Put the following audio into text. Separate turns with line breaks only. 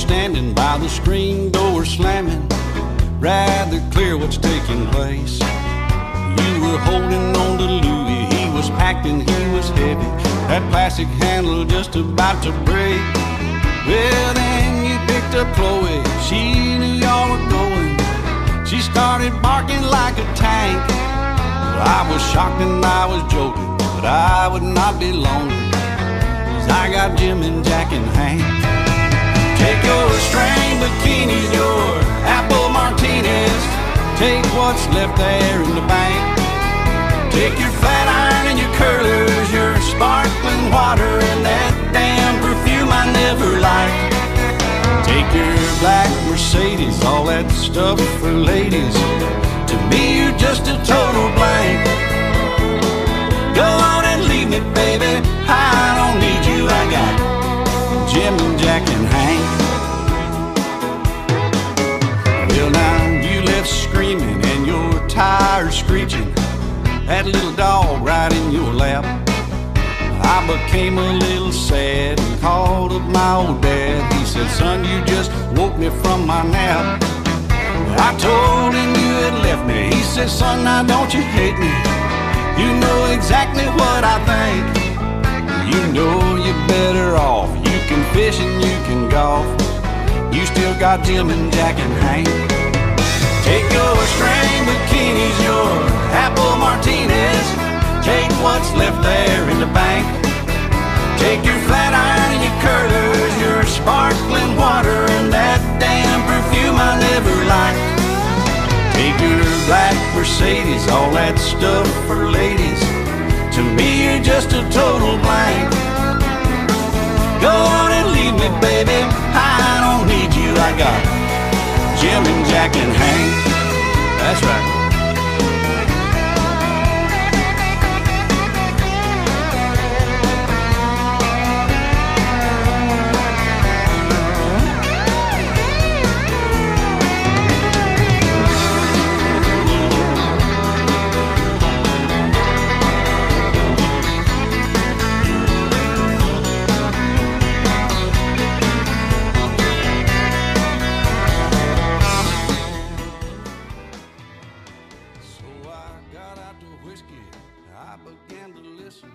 standing by the screen door slamming, rather clear what's taking place. You were holding on to Louis, he was packed and he was heavy. That plastic handle just about to break. Well, then you picked up Chloe, she knew y'all were going. She started barking like a tank. Well, I was shocked and I was joking, but I would not be lonely. Cause I got Jim and Jack and Hank. Take your string bikinis, your apple martinis. Take what's left there in the bank. Take your flat iron and your curlers, your sparkling water, and that damn perfume I never liked. Take your black Mercedes, all that stuff for ladies. To me, you're just a total blank. Go on and leave me, baby. I don't need you. I got Jim and Jack and tires screeching. That little dog right in your lap. I became a little sad and called up my old dad. He said, Son, you just woke me from my nap. I told him you had left me. He said, Son, now don't you hate me. You know exactly what I think. You know you're better off. You can fish and you can golf. You still got Jim and Jack and Hank. Take your string bikinis, your apple martinis. Take what's left there in the bank. Take your flat iron and your curlers, your sparkling water, and that damn perfume I never liked. Take your black Mercedes, all that stuff for ladies. To me, you're just a total blank. Go on and leave me, baby. I don't need you. I got Jim and Jack and Hank. That's right. whiskey, I began to listen.